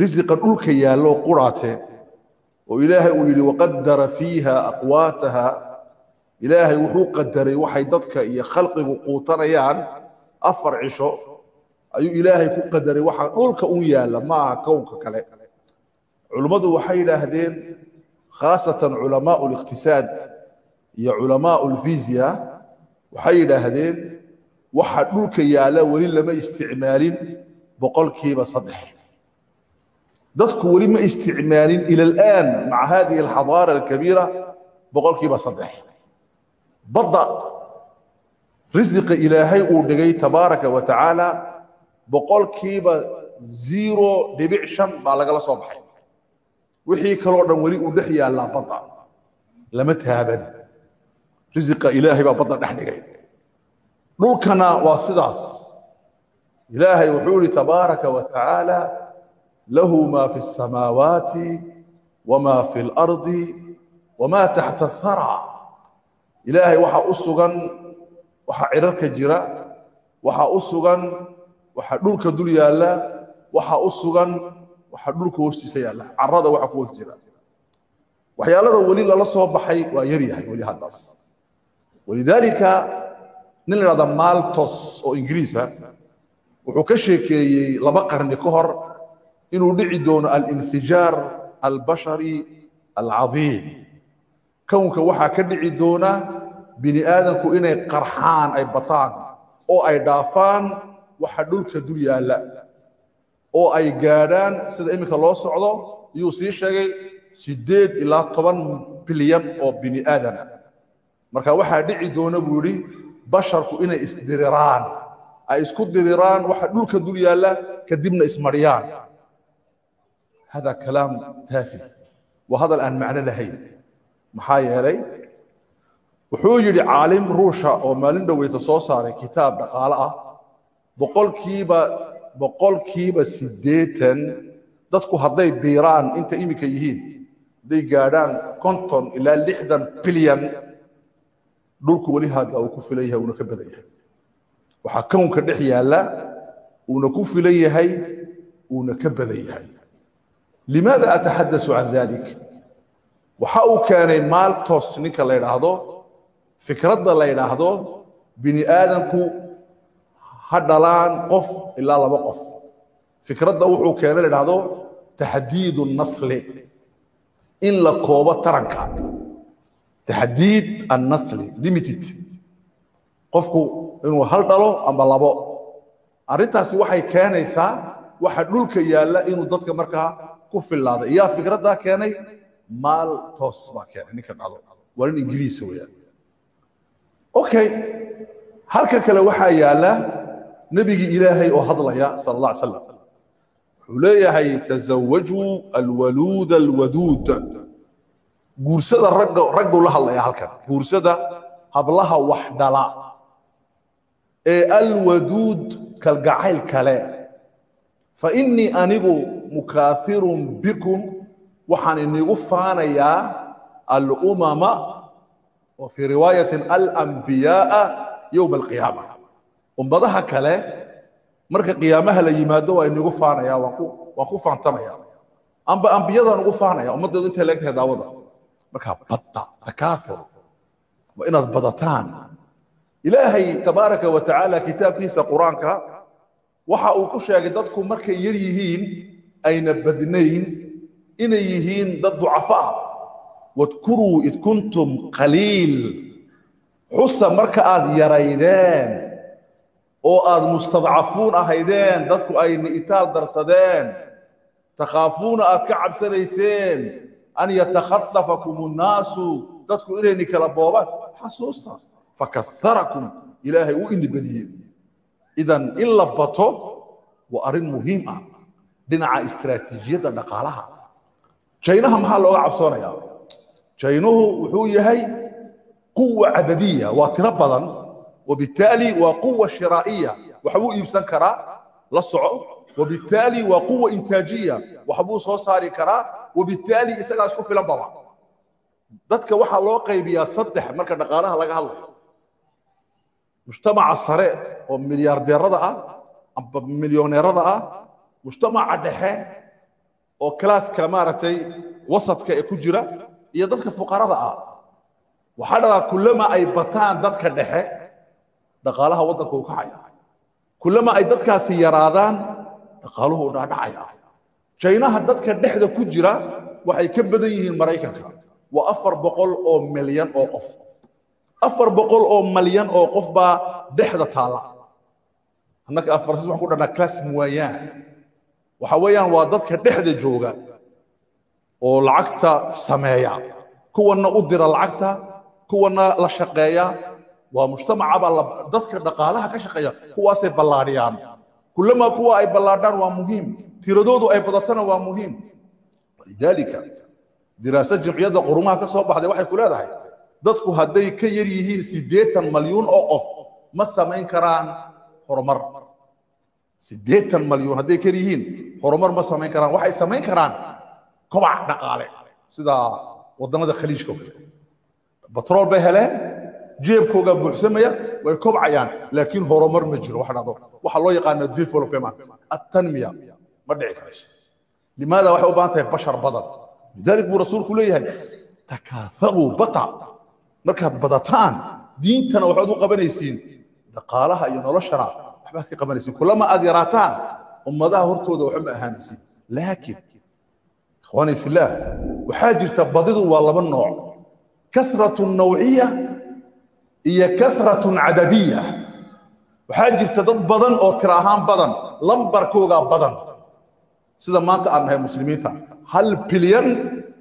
risiqa dhulka yaallo quraate oo ilaahay uu yidhi waqadara fiiha aqwaataha. Ilaahay wuxuu qadaray waxay dadka iyo khalqigu quutanayaan. Afar cisho ayuu ilaahay ku qadaray waxa dhulka un yaalla ma aha kownka kale. Culummadu waxay yidhaahdeen khaasatan culamaau liqtisaad iyo culamaau lfisya waxay yidhaahdeen waxa dhulka yaalla weli lama isticmaalin boqolkiiba saddex dadku weli ma isticmaalin ila alaan maca hadihi alxadaara alkabiira boqolkiiba saddex. Badda risiqa ilaahay uu dhigay tabaaraka wa tacaala boqolkiiba zero dhibic shan baa lagala soo baxay. Wixii kaloo dhan weli uu dhex yaallaa badda. Lama taaban. Risiqa ilaahay baa badda dhex dhigay. Dhulkana waa sidaas. Ilaahay wuxuu yihi tabaaraka wa tacaala lahu ma fi الsamaawaati wma fi اlardi wma taxta اthara ilaahay waxaa u sugan waxa cirarka jira waxaa u sugan waxa dhulka dul yaalla waxaa u sugan waxa dhulka hoostiisa yaalla carada waxa ku hoos jira waxyaalada weli lala soo baxay waa yar yahay weli haddaas walidaalika nin la inuu dhici doono alinfijaar albashari alcadiim. Kownka waxaa ka dhici doona bini aadamku inay qarxaan ay bataan oo ay dhaafaan waxa dhulka dul yaalla oo ay gaadhaan sida iminka loo socdo iyuu sii sheegay siddeed ilaa toban bilyan oo bini aadana marka waxaa dhici doona buu yidhi basharku inay isdiriraan ay isku diriraan waxa dhulka dul yaalla kadibna ismariyaan kalaam taafi waa hadal aan macno lahayn maxaa yeelay wuxuu yidhi caalim ruusha oo maalin dhoweyta soo saaray kitaab dhaqaale ah boqolkiiba boqolkiiba siddeetan dadku hadday biiraan inta iminka yihiin hadday gaadhaan konton ilaa lixdan bilyan dhulku weli hadda uu ku filan yahay uuna ka badan yahay waxaa kownka dhex yaalla uuna ku filan yahay uuna ka badan yahay limaada ataxadasu can dalik waxa uu keenay maaltos ninka la yidhaahdo fikradda la yidhaahdo bini aadamku ha dhalaan qof ilaa laba qof fikradda wuxuu keenay la yidhaahdo taxdiidu nasli in la koobo taranka taxdiid annasli limited. qofku inuu hal dhalo ama labo arrintaasi waxay keenaysaa waxa dhulka yaalla inuu dadka ku filaaday yaa fikraddaa keenay maal toos baa keenay ninka dhacdo waa nin ingiriisa weeyaan. Okay halka kale waxaa yaalla nebigii ilaahay oo hadlaya sala allah alay slam wuxuu leeyahay tazawajuu alwaluud alwaduud. Guursada ragga raggu la hadlaya halkan. Guursada hablaha wax dhala ee alwaduud kalgacayl kale fa innii anigu mukaafirun bikum waxaan inigu faanayaa alumama wa fii riwaayatin alambiyaaa yowma alqiyaama ummadaha kale marka qiyaamaha la yimaado waa inigu faanaya waan ku waan ku faantamaya amba ambiyadaan ugu faanaya ummaddeedu intay leegtahay daawada? Markaa badda takaafur waa inaad badataan. Ilaahay tabaaraka wa tacaala kitaabkiisa qur'aanka waxa uu ku sheegay dadku markay yar yihiin ayna badnayn inay yihiin dad ducafa ah wadkuruu id kuntum qaliil. Xusa marka aad yaraydeen oo aad mustadcafuun ahaydeen dadku ay ni'itaal darsadeen takhaafuuna aad ka cabsanayseen an yatakhatafakum unnaasu dadku inayni kala boobaan. Xasuusta fakaharakum ilaahay u ini badiyey idan in la bato waa arrin muhiim ah dhinaca istiraatiijiyadda dhaqaalaha. Jaynaha maxaa looga cabsoonayaa jaynuhu wuxuu yahay quwa cadadiya waa tiro badan wabittaali waa quwa shiraa'iya. Waxbuu iibsan karaa la soco. Wabittaali waa quwa intaajiya. Waxbuu soo saari karaa wabittaali isagaa isku filan baba. Dadka waxaa loo qaybiyaa saddex marka dhaqaalaha laga hadlayo. Mujtamaca sare oo milyaardeerada ah amba milyoneerada ah mujtamaca dhexe oo kalaaska maaragtay wasadka ee ku jira iyo dadka fuqarada ah. Waxaa dhadaa kullama ay bataan dadka dhexe dhaqaalaha waddanka uu kacaya kullama ay dadkaasi yaraadaan dhaqaaluhu u dhaadhacaya. Jaynaha dadka dhexda ku jira waxay ka badan yihiin maraykanka. Waa afar boqol oo milyan oo qof. Afar boqol oo malyan oo qof baa dhexda taalla annaka afarsis waxaan ku dhahnaa class moyen waxa weeyaan waa dadka dhexda jooga oo lacagta sameeya. Kuwanna u dira lacagta kuwanna la shaqeeya. Waa mujtamaca baa dadka dhaqaalaha ka shaqeeya kuwaasay ballaadhiyaan kullama kuwa ay ballaadhaan waa muhiim. Tiradoodu ay badatana waa muhiim. Lidaalika diraasad jamciyadda qurumaha ka soo baxday waxay ku leedahay dadku hadday ka yar yihiin siddeetan malyuun oo qof ma samayn karaan horumar siddeetan malyuun hadday yihiin horumar ma samayn karaan waxay samayn karaan. Kobac dhaqaale. Sida waddamada khaliijka oo kale. Batrool bay heleen jeebkoogaa buuxsamaya way kobcayaan laakiin horumar ma jiro. Waxa dhahdo waxa loo yaqaana development attanmiya. Ma dhici karayso. Limaada waxay u baahan tahay bashar badan. Lidalik buu rasuulku leeyahay takaathaguu bata. Markaad badataan diintana waxaad u qabanaysiin. Dhaqaalaha iyo noloshana waxbaad ka qabanaysiin kulama aad yaraataan ummadaha hortooda waxba ma ahaanaysiin laakiin ikhwaani fillaah waxaa jirta badidu waa laba nooc. Kasratu nawciya iyo kasratu cadadiya. Waxaa jirta dad badan oo tira ahaan badan lambarkoogaa badan. Sida maanta aan nahay muslimiinta hal bilyan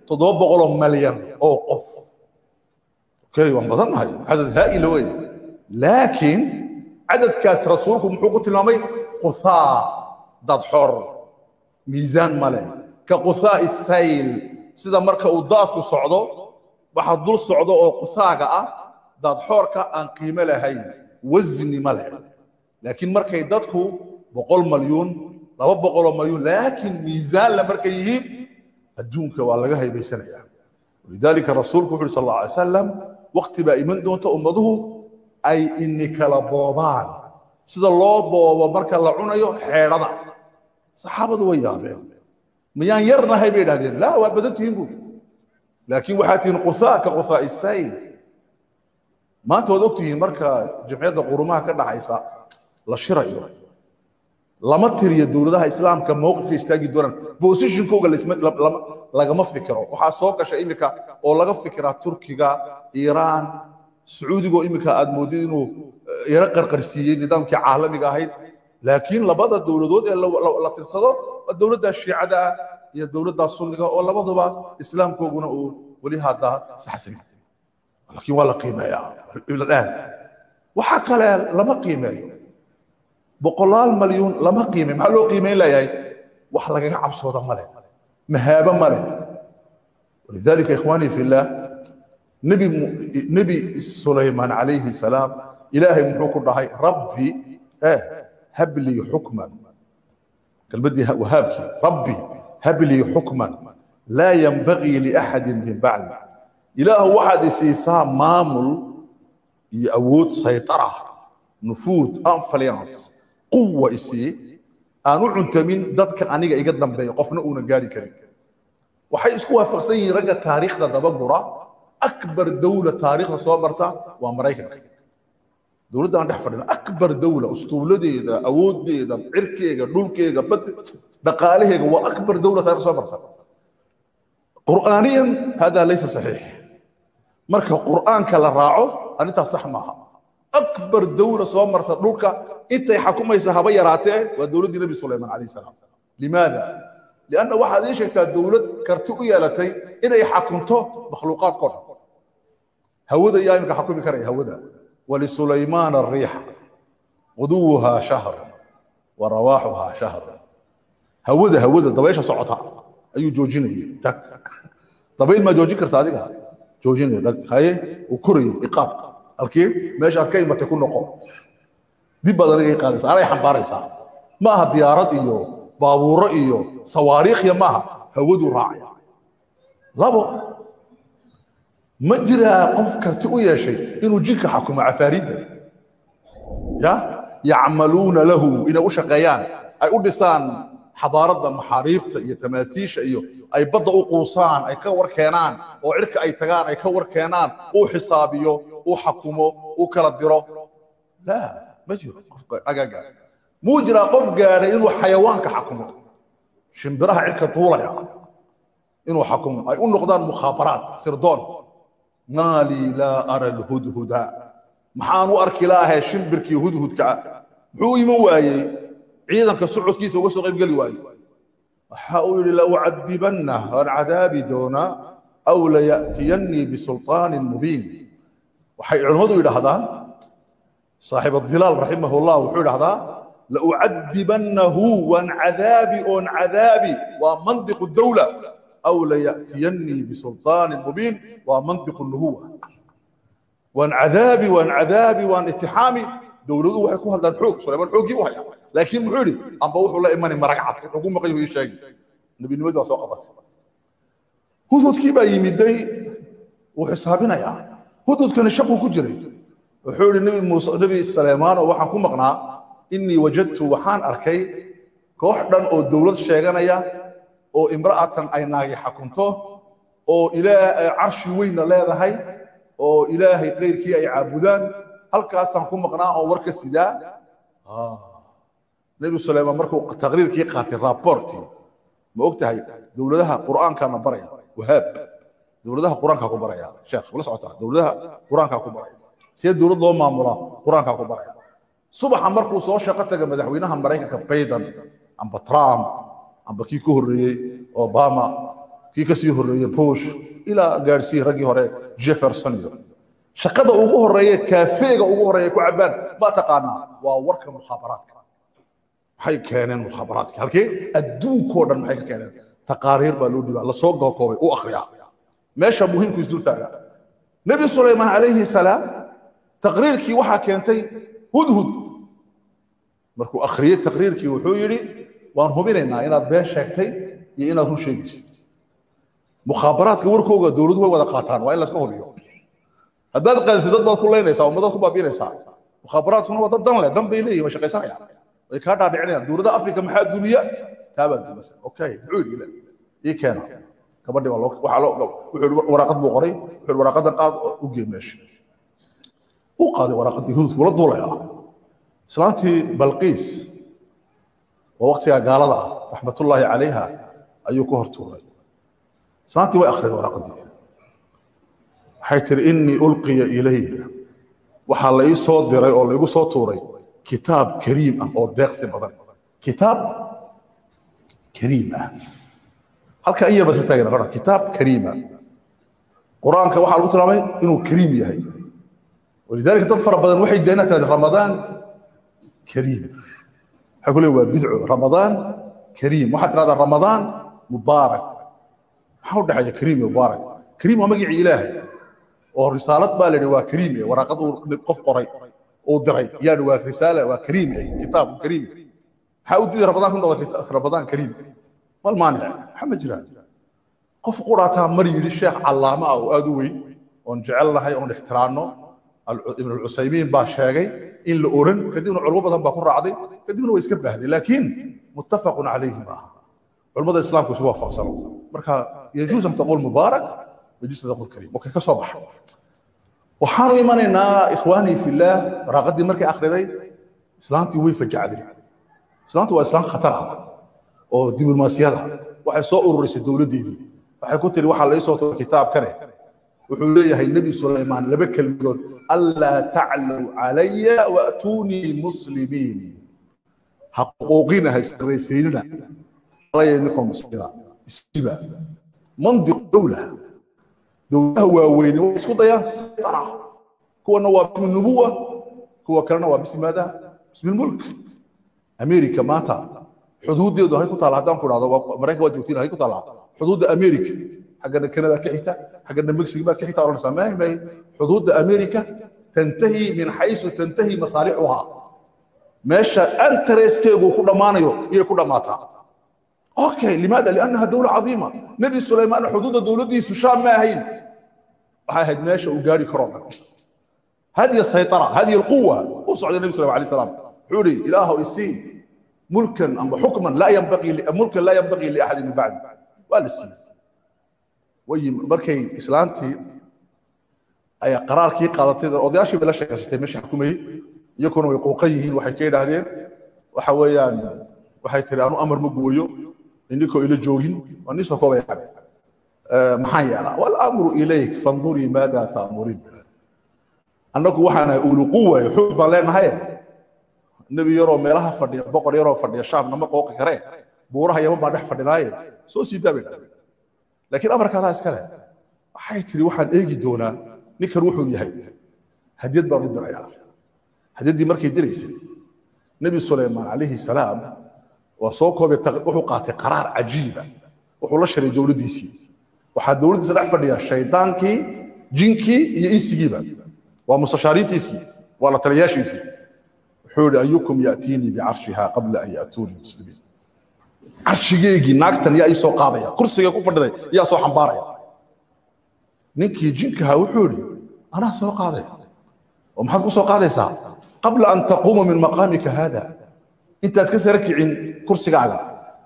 toddoba boqoloo malyan oo qof. Okay waan badan nahay. Cadad haa'ila weeye. Laakiin cadadkaas rasuulku muxuu ku tilmaamay quthaa dad xor miisaan ma leh ka quthaa'i sayl sida marka uu daadku socdo waxa dul socdo oo quthaaga ah daad xoorka aan qiimo lahayn wasni ma leh laakiin markay dadku boqol malyuun laba boqoloo malyuun laakiin miisaan la markay yihiin adduunka waa laga haybaysanaya walidaalika rasuulku wuxu uhi sal alla alay wasalam waqti baa iman doonta ummaduhu ay ini kala boobaan. Sida loo boobo marka la cunayo xeedhada saxaabadu way yaabeen. Miyaan yarnahay bay idhahdeen laa waa badan tihiin buuri laakiin waxaa tihiin qusaa ka qusaa isayl maanta waad ogtihiin marka jamciyadda qurumaha ka dhaxaysa la shirayo. Lama tiriyo dowladaha islaamka mowqifka istaagi doonaan bosishinkooga lagama fikiro. Waxaa soo gasha iminka oo laga fikiraa turkiga iiraan sacuudigo iminka aad moodid inuu yaro qarqarsiiyey nidaamkii caalamiga ahayd. Laakiin labada dowladood ee la tirsado waa dowladda shiicada ah iyo dowladda sunniga oo labaduba islaamkooguna uu weli hadda saxsan laakiin waa la qiimeeyaa. Iladhaan waxaa kale lama qiimeeyo. Boqolaal malyuun lama qiimeeyo maxaa loo qiimeyn layahay wax lagaga cabsooda ma leh. Mahaabo ma leh. Walidaalika ikhwaanii fi illaah nebi sulaymaan calayhi salaam ilaahay muxuu ku dhahay rabbi eh hablii xukman kelmaddii wahaabkii rabbi hablii xukman laa yanbagii liaxadin min bacdi ilaahu waxaad isiisaa maamul iyo awood saytara nufuud influence quwa isii aan u cuntamin dadka aniga iga dambeeya qofna uuna gaari karin. Waxay isku waafaqsan yihiin ragga taariikhda dabagura akbar dawla taariikhda soo marta waa maraykanka dowladda aan dhex fadhina akbar dawla ustuuladeeda awooddeeda cirkeega dhulkeega bad dhaqaalaheega waa akbar dawla taariikhda soo marta qur'aaniyan hada laysa saxiix marka qur'aanka la raaco arrintaas sax maaha akbar dawla soo marta dhulka intay xakumaysa haba yaraatee waa dowladdii nebi sulaymaan calayhi salaam limaada lianna waxaad ii sheegtaa dowlad karti u yeelatay inay xakunto makhluuqaadkoo dhan hawada yaa imika xakumi karaya hawada. Wlisulaymaana ariixa quduwuhaa shahr. Wa rawaaxuhaa shahr. Hawada hawada dabaysha socota. Ayuu joojinayay tag dabayl maa joojin karta adiga? Joojinaya dhag haye uu korayay iqaab. Halkii meesha ka imatay ku noqo. Dib baad aniga qaadaysa anay xambaaraysaa. Ma diyaarad iyo baabuuro iyo sawaariikhya maaha hawadu raacaya. Labo ma jiraa qof karti u yeeshay inuu jinka xakumo cafaariidda ya? Yacmaluuna lahu inay u shaqeeyaan ay u dhisaan xadaaradda maxaariibta iyo tamaasiisha iyo ay badda u quusaan ay ka war keenaan oo cirka ay tagaan ay ka war keenaan uu xisaabiyo uu xakumo uu kala diro. Laa ma jiro qofka agaga muu jiraa qof gaadhay inuu xayawaanka xakumo. Shimbiraha cirka duulaya inuu xakumo ay u noqdaan mukhaabaraat sirdoon maalii laa ara alhudhuda. Maxaan u arki laahay shimbirkii hudhudka. Ah muxuu iman waayey? Ciidanka socodkiisa uga soo qayb geli waayey. Waxa uu yidhi laucadibanna waan cadaabi doonaa aw laya'tiyannii bisulطaanin mubiin. Waxay culimmadu yidhaahdaan saaxiib adilaal raximahullah wuxuu yidhahdaa laucadibannahu waan cadaabi oon cadaabi waa mandiqu dawla aw laya'tiyannii bisulطaanin mubiin waa mandiqu nubuwa waan cadaabi waan cadaabi waan itixaami dowladuhu waxay ku hadlaan xoog sulaymaan xooggii u haya laakiin muxuu yidhi amba wuxuu la imani marag cad wuxuu ku maqan ii sheegi nebinimadii waa soo qabatay hududkii baa yimiday wuu xisaabinayaa hududkani shaquu ku jiray wuxuu yidhi nebi muuse nebi saleymaano waxaan ku maqnaa innii wajadtu waxaan arkay koox dhan oo dowlad sheeganaya oo imra'atan ay naagi xakunto oo ilaa carshi weynna leedahay oo ilaahay keyrkii ay caabudaan. Halkaasaan ku maqnaa oo warka sidaa. Nebi suleymaan markuu taqriirkii qaatay raaboortii ma og tahay dowladaha qur'aankaana baraya? Wahaab. Dowladaha qur'aankaa ku baraya? Sheekh la socotaa dowladaha qur'aankaa ku baraya. See dowlad loo maamulaa qur'aankaa ku baraya. Subaxa markuu soo shaqo taga madaxweynaha maraykanka bayden amba trump amba kii ka horreeyey obama kii ka sii horreeyey bush ilaa gaadhsiiyey raggii hore jefferson iyo shaqada ugu horreeya kaafeega ugu horreeya ku cabaan baa taqaanaa waa warka mukhaabaraadka. Maxay keeneen mukhaabaraadka? Halkee adduunkoo dhan maxay ka keeneen? Taqaariir baa loo dhibaa la soo gookoobay u akhriyaa. Meesha muhiimku isdul taagaa nebi sulaymaan calayhi salaam taqriirkii waxaa keentay hudhud. Markuu akhriyey taqriirkii wuxuu yidhi waan hubinaynaa inaad been sheegtay iyo inaad run sheegaysid mukhaabaraadka warkooga dowladuhu way wada qaataan waa in layska hubiyo. Haddaad qaadisi dad baad ku leynaysaa ummadaad ku baabiinaysaa. Mukhaabaraadkuna waa dad dan leh dan bay leeyihiin way shaqaysanayaan. Way kaa dhaadhicinayaan dowladaha afrika maxaa dumiya taabaa dumasa okay muxuu yidhi ii keena. Gabadhii waa waxaa loo wuxuu waraaqad buu qoray wuxuu waraaqadan qaad u gee meesha uu qaaday waraaqadii hududku la duulayaa. Islaantii balqiis oo waqtigaa gaalada ah raxmatullaahi calayha ayuu ku hortuuray islaantii way akhriday waraaqadii waxay tiri innii ulqiya ilaya waxaa la ii soo diray oo laigu soo tuuray kitaab kariim ah oo deeqsi badan kitaab kariim ah halka in yar basa taagana qora kitaab kariim ah qur'aanka waxaa lagu tilmaamay inuu kariim yahay walidaalika dad fara badan waxay tirahdeen ramadaan kariim waxay ku leeyihiin waa bidco ramadaan kariim. Waxaad tirahdaa ramadaan mubaarak. Maxaa u dhexeeya kariim iyo mubaarak? Kariim waa magicii ilaahay. Oo risaalad baa la yidhi waa kariim eh waraaqad uu qof qoray uu diray. Yaa waa risaala waa kariim eh kitaab kariim. Maxaa u diiday ramadaan ku noqda ramadaan kariim? Mal maanic maxaa ma jiraan? Qof quraataa mar yidhi sheekh callaama ah oo aad u weyn oon jecelnahay oon ixtiraanno ibn alcusaymiin baa sheegay in la oran kadibna culmo badan baa ku raacday kadibna way iska baahday. Laakiin muttafaqun calayhi maaha culimmada islaamku isu waafaqsano marka yajuus an taqul mubaarak yajuus an taqul kariim okay ka soo baxa. Waxaanu imanaynaa ikhwaanii fillaah waraaqadii markay akhriday islaantii way fajacday. Islaantu waa islaan khatar ah oo diblomaasiyada waxay soo ururisay dowladdeedii waxay ku tiri waxaa la isoo turay kitaabkane. Wuxuu leeyahay nebi sulaymaan laba kelmadood anlaa taclow calaya waatuunii muslimiin ha quuqina ha isqaraysiinina alaya ninkoo muslimiina mandiq dowla dowladaha waaweyne way isku dayaan saytara kuwana waa bismi nubuwa kuwa kalena waa bismi maada? Bismi lmulk amerika maanta. Xuduuddeedu hay ku taala haddaan ku dhahdo maraykan waa joogtiin hay ku taala xuduudda amerika حقنا كندا كحيتا حقنا مكسيك ما كحيتا ولا سماه ما حدود امريكا تنتهي من حيث تنتهي مصالحها ماشى انت ريسكيغو كل مانيو هي كل ماتا اوكي لماذا لانها دوله عظيمه نبي سليمان حدود دولتي الشام ما هين هاي ماشى وقاري كورونا هذه السيطره هذه القوه وصعد النبي صلى الله عليه وسلم حوري اله يسي mulkan amba xukman laa yanbaqii mulkan laa yanbaqii liaxadin min bacdi waa la siiyey way markay islaantii ay qaraarkii qaadatay odayaashii bay la sheekaysatay meesha xukumayey iyakuna way quuqan yihiin waxay ka yidhaahdeen waxa weeyaan waxay tiri anu amar ma gooyo ininkoo ila joogin waa nin soo koobaya yani maxaan yeelaa walamru ilayk fandurii maada taamuriin annagu waxaanahay ulu quwayo xoog baan leenahay. Nebi yaroo meelaha fadhiya boqor yaroo fadhiya shaamna ma qooqi karee buuraha yaman dhex fadhinaaye. Soo sii daa bay laakiin amarkaadaa iskale waxay tiri waxaan eegi doonaa ninkan wuxuu yahay. Hadiyad baan u dirayaa. Hadiyaddii markay diraysay nebi sulaymaan calayhi salaam waa soo koobay wuxuu qaatay qaraar cajiiba. Wuxuu la shiray dowladdiisii. Waxaa dowladdiisa dhex fadhiya shaydaankii jinkii iyo insigiiba. Waa mustashaariintiisii waa la taliyaashiisii wuxuu yihi ayukum ya'tiinii bicarshiha qabla an ya'tuunii muslimiin carshigeegii naagtan yaa ii soo qaadaya kursigay ku fadhiday yaa soo xambaaraya. Ninkii jinkaha wuxuu yihi anaa soo qaadaya. Oo maxaad ku soo qaadaysaa? Qabla an taquuma min maqaamika haada. Intaad ka sara kicin kursigaaga.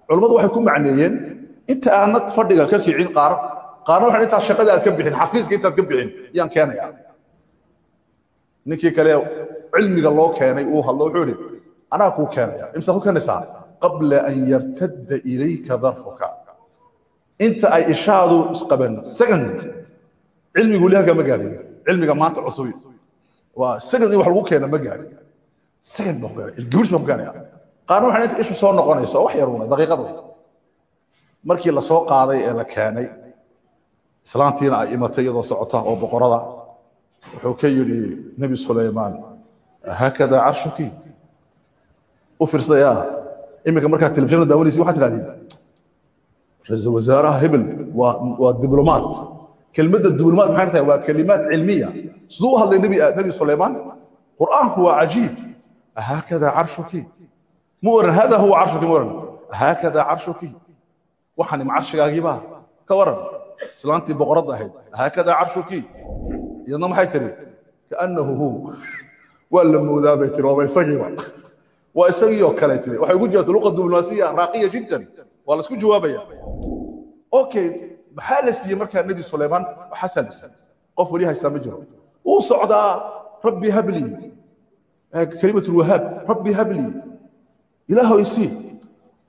Culummadu waxay ku macneeyeen inta aanad fadhiga ka kicin qaar qaarna waxay intaad shaqada aad ka bixin xafiiska intaad ka bixin yaan keenaya. Ninkii kale cilmiga loo keenay uu hadlo wuxuu yihi anaa kuu keenaya. Imsaad ku keenaysaa qabla an yartadda ilayka darfuka. Inta ay ishaadu isqaban second cilmigu weli halkaa ma gaadhin cilmiga maanta cusubi. Waa second in wax lagu keena ma gaadhin second baa gaadhay ilgibirsi baa ku qaarna waxay inta ishu soo noqonayso wax yar una daqiiqada markii la soo qaaday ee la keenay islaantiina ay imatay iyadoo socota oo boqorada wuxuu ka yidhi nebi sulaymaan haakada carshuki? U iminka markaad telefishinka daawanaysa waxaad tidhahdeen ra'iisul wasaaraha hebel waa waa diblomaat. Kelmadda diblomaat maxay tahay? Waa kelimaad cilmiya. Siduu u hadlay nebi nebi sulaymaan qur'aanku waa cajiib. Haakada carshuki. Mu oran hada huwa carshuki mu oran haakada carshuki. Waxani ma carshigaagiibaa ka waran islaantii boqoradda ahayd. Haakada carshuki. Iyadna maxay tiri kaannahu hu. Waa la moodaa bay tiri waaba isagii oo kale tiri. Waxay ugu jawaabtay luqa diblomaasiya raaqiya jiddan. Waa la isku jawaabaya. Okay maxaa la siiyey markaa nebi sulaymaan? Waxaasaa la siiyey qof weli haystaa ma jiro. Wuu socdaa rabbi habli. Kelimat lwahaab rabbi habli. Ilaahow isii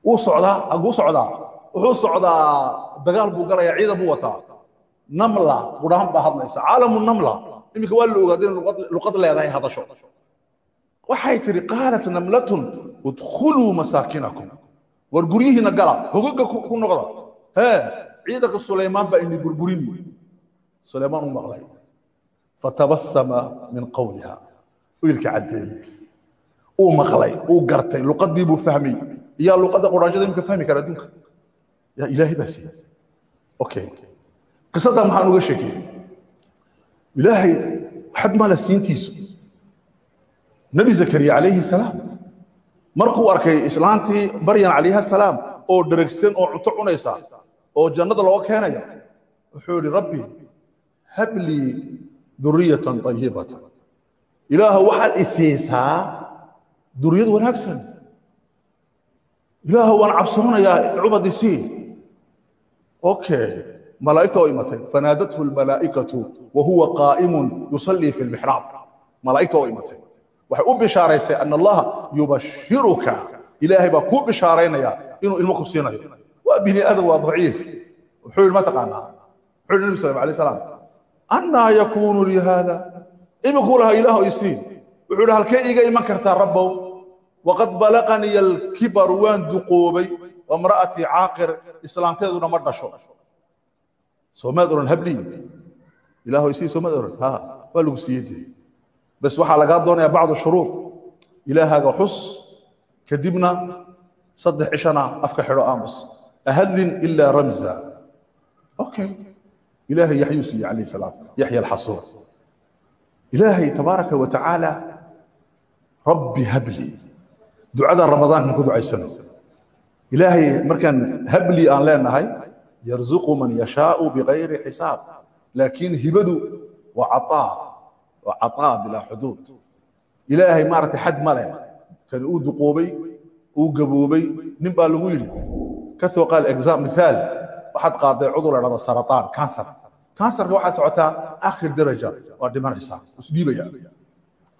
wuu socdaa aguu socdaa. Wuxuu socdaa dagaal buu galayaa ciidan buu wataa. Namla qudhaan baa hadlaysa. Caalamu waxay tiri qaalat namlatun udkhuluu masaakinakum. War guryihiina gala hogaga ku noqda. Hee ciidanka sulaymaan baa ini burburini. Sulaymaan u maqlay. Fatabasama min qawliha. Wiilka caddeeyey uu maqlay uu gartay. Luqadii buu fahmay iyaa luqadda quraanshada imika fahmi kara adduunka? Yaa ilaahay baa siiyey okay qisadaa maxaan uga sheekeyey ilaahay xad siintiisu nebi zakariya calayhi salaam. Markuu arkay islaantii baryan calayha salaam oo dheragsan oo cunto cunaysa oo jannada looga keenaya wuxuu yihi rabbi hablii duriyatan ayibatan ilaahu waxaad isiisaa duriyad wanaagsan. Ilaahu waan cabsoonayaa cubad isii okay malaa'igta oo imatay. Fanaadathu almalaa'ikatu wa huwa qaa'imun yusallii fi lmixraab malaa'igta oo imatay waxay u bishaaraysay ana allaha yubashiruka ilaahay baa kuu bishaaraynaya inuu ilmo ku siinayo. Waa bini aadam waa daciif. Wuxuu yidhi ma taqaanaa? Wuxuu yidhi nabi salam alayh salaam annaa yakuunu lii haada iminkuu lahaa ilaahu isii wuxuu yidhi halkee iiga iman kartaa rabbow? Waqad balaqanii alkibaru waan duqoobay wamra'atii caaqir islaamteeduna ma dhasho. Soomaad oran hablii ilaahu isii soomaad oran. Ha waa lagu siiyey dee bas waxaa lagaa doonayaa bacdu shuruud. Ilaahaaga xus kadibna saddex cishana afka xidho aamus ahadin ilaa ramza. Okay ilaahay yaxyuu siiyey calayhi salaam. Yaxya alxasuur. Ilaahay tabaaraka wa tacaala rabbi habli. Ducada ramadaankan ku ducaysano. Ilaahay markaan habli aan leenahay yarzuqu man yashaau bigayri xisaab. Laakiin hibadu waa cataa waa cataa bilaa xuduud. Ilaahay maaragtay xad ma leh. Kan uu duqoobay uu gaboobay nin baa lagu yidhi. Ka soo qaal exam mithaal waxaad qaaday cudur la dhahda sarataan kansar. Kansarka waxaad socotaa akhir daraja waa dhimanaysaa isdhiibaya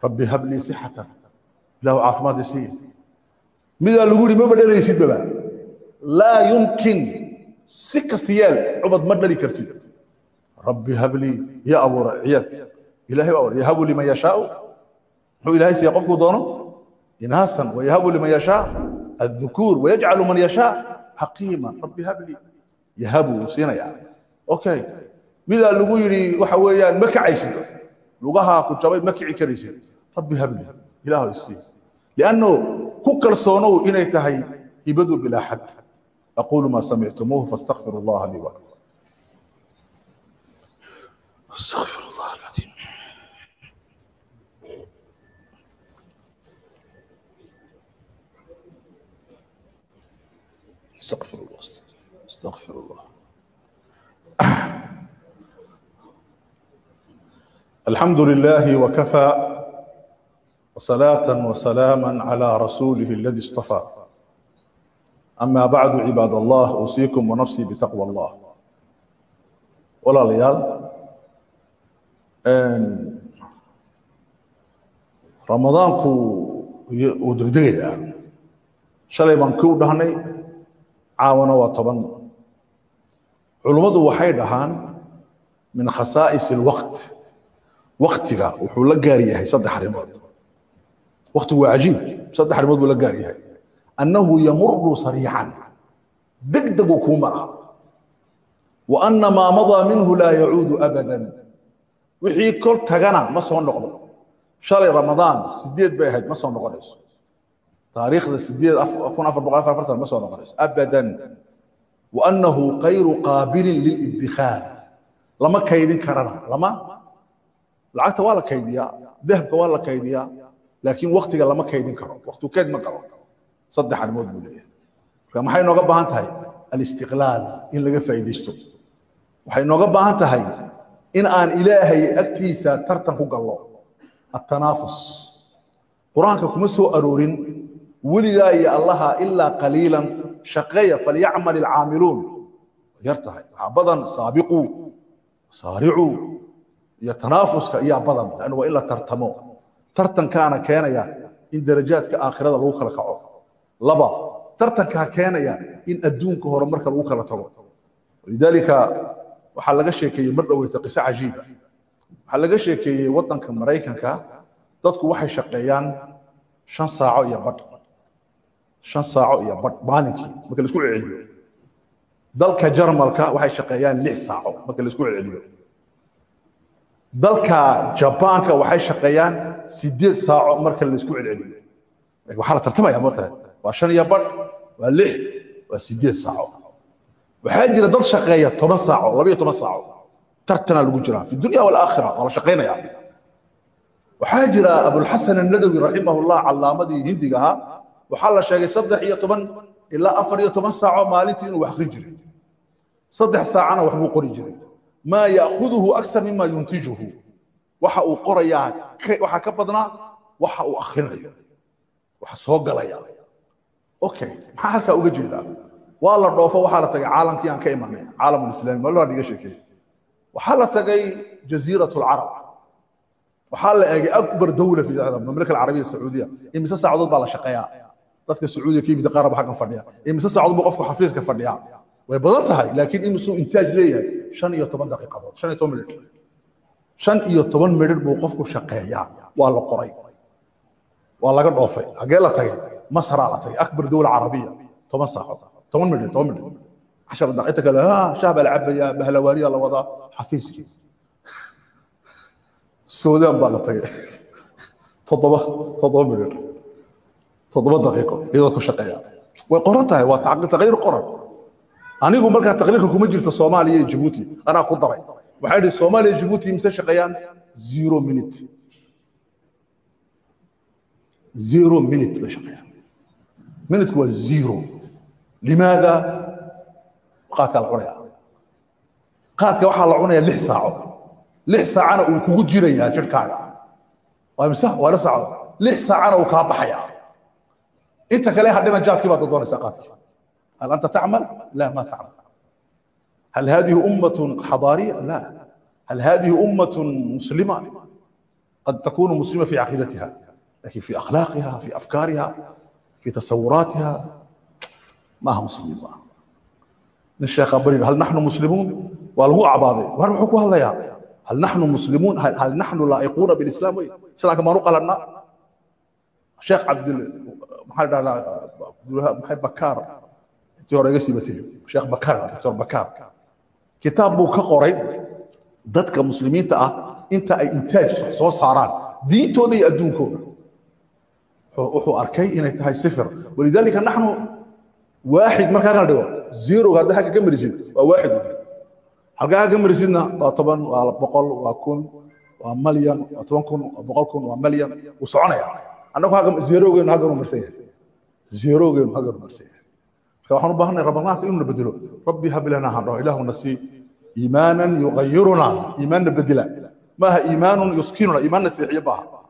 rabbi hablii sixatan ilaahu caafimaad isii midaa lagu yidhi maba dhalaysid baba? Laa yumkin si kasta yeel cubad ma dhali kartid. Rabbi hablii ya abuura ciyaadka ilahay baa yahabu liman yashaau muxuu ilahay siiya qofkuu doono inaasan wayahabu liman yashaa الذكور ويجعل من يشاء حقيما ربي هب لي يهبوا سينيا اوكي ماذا لغو يري waxa weeyaan ma kacaysid lugaha ku jabay ma kici karaysid rabbi hab li ilaahu isii لانه ku kalsoonow inay tahay ibadu bila had اقول ما سمعتموه فاستغفر الله لي ولكم استغفر الله العظيم استغفر الله استغفر الله الحمد لله وكفى وصلاة وسلاما على رسوله الذي اصطفى أما بعد عباد الله أوصيكم ونفسي بتقوى الله ولا ليال رمضانكو ودقدقيا شلي بانكو دهني caawana waa toban culummadu waxay dhahaan min khasaa'is alwaqt waktiga wuxuu la gaar yahay saddex arrimood. Waktigu waa cajiib saddex arrimood buu la gaar yahay. Annahu yamuru sariican. Degdegu kuu mara wa anna maa madaa minhu laa yacuudu abadan. Wixii kol tagana ma soo noqdo. Shalay ramadaan sideed bay ahayd ma soo noqonayso taariikhda sideed kun afar boqol afar afartan ma soo noqonayso abadan waannahu kayru qaabilin lilidikhaar lama kaydin karana lama lacagta waa la kaydiyaa dahabka waa la kaydiyaa laakiin waktiga lama kaydin karo waktu keyd ma galo saddex arrimood buu leeyahay maxay nooga baahan tahay alistiqlaal in laga faa'iidaysto waxay nooga baahan tahay in aan ilaahay agtiisa tartan ku galo attanaafus qur'aanka kuma soo aroorin weligaa iyo allaha ilaa qaliilan shaqeeya falyacmal alcaamiluun. Yar waxaa badan saabiquu saaricuu iyo tanaafuska iyaa badan lannu waa in la tartamo. Tartankaana keenaya in darajaadka aakhirada lagu kala kaco. Laba tartankaa keenaya in adduunka horumarka lagu kala tago. Lidaalika waxaa laga sheekeeyey mar dhoweyta qiso cajiiba waxaa laga sheekeeyey waddanka maraykanka dadku waxay shaqeeyaan shan saaco iyo badh shan saaco iyo badh maalinkii marka la isku celceliyo. Dalka jarmalka waxay shaqeeyaan lix saaco marka la isku celceliyo. Dalka jabaanka waxay shaqeeyaan sideed saaco marka la isku celceliyo. Waxaa la tartamaya marka waa shan iyo badh waa lix waa sideed saaco. Waxaa jira dad shaqeeya toban saaco laba iyo toban saaco. Tartanaa lagu jiraa fi dunya walaakhira waa la shaqeynaya waxaa jira abulxasan annadawi raximahullah calaamadii hindiga ahaa waxaa la sheegay saddex iyo toban ilaa afar iyo toban saaco maalintii inuu wax akrin jiray. Saddex saacana wax buu qori jiray. Maa ya'khuduhu aksar mima yuntijuhu. Waxa uu qorayaa waxaa ka badnaa waxa uu akhrinayo. Waxa soo galaya. Okay maxaa halkaa uga jeedaa waa la dhoofo waxaa la tagay caalamkii aan ka imanay caalamulislaami malaa dhiga sheekeey waxaa la tagay jasiirat alcarab waxaa la eegay akbar dawla fi mamlaka alcarabiya sacuudiya. Imise saacadood baa la shaqeeyaa dadka sacuudiya ka yimid qaaraba xaggan fadhiya. Imise saacadood buu qofku xafiiska fadhiyaa way badan tahay laakiin imisuu intaaj leeyahay shan iyo toban daqiiqadood shan iyo toban minit shan iyo toban minit buu qofku shaqeeyaa. Waa la qoray. Waa laga dhoofay. Hagee la tagay? Masraa la tagay. Akbar dawla carabiya toban saaco toban minit toban minit cashar daqiiqta kale shaah baa la cabayaa bahlawaaniya la wadaa. Xafiiskii. Suudaan baa la tagay. Toddoba toddoba minit toddoba daqiiqo iyadoo ku shaqeeya way qoran tahay waa taqriir qoran anigu markaa taqriirka kuma jirto soomaaliya iyo jabuuti anaa ku daray waxaa idhi soomaaliya iyo mise shaqeeyaan zero minute zero minute bay shaqeeyaan minutku waa zero limaada qaadkaa la cunaya qaadka waxaa la cunaya lix saaco lix saacana uu kugu jirayaa jirhkaaga waa mise waa la saaco lix saacana uu kaa baxayaa إنت كلها حدنا جات كيف تدور ساقاتك هل أنت تعمل؟ لا ما تعمل هل هذه أمة حضارية؟ لا هل هذه أمة مسلمة؟ قد تكون مسلمة في عقيدتها لكن في أخلاقها في أفكارها في تصوراتها ما هم مسلمين الشيخ أبرير هل نحن مسلمون؟ والهو عباضي وروحوا هذا يا هل نحن مسلمون؟ هل, هل نحن لائقون بالإسلام؟ سنة كما نقل الشيخ عبد maxaa dhahdaa bakaar intii hore iga siibatay sheekh bakaar doctor bakaar kitaab buu ka qoray dadka muslimiinta ah inta ay intaaj soo saaraan diintooda iyo adduunkooda wuxuu arkay inay tahay sifir walidaalika naxnu waaxid markaa dhigo zero hadda xagga ka marisid waa waaxid halkaa ka marisidna waa toban waa boqol waa kun waa malyan waa toban kun waa boqol kun waa malyan wuu soconaya annagu zerogeynu halkan u marsan yahay zerogeenu hagganu marsan yahay waxaan u baahanay ramadaanka inuu na bedelo rabbi hab lana han dhaho ilaahu na iimaanan yuqayiruna iimaanna bedela maaha iimaanun yuskinuna iimaanna seexiye maaha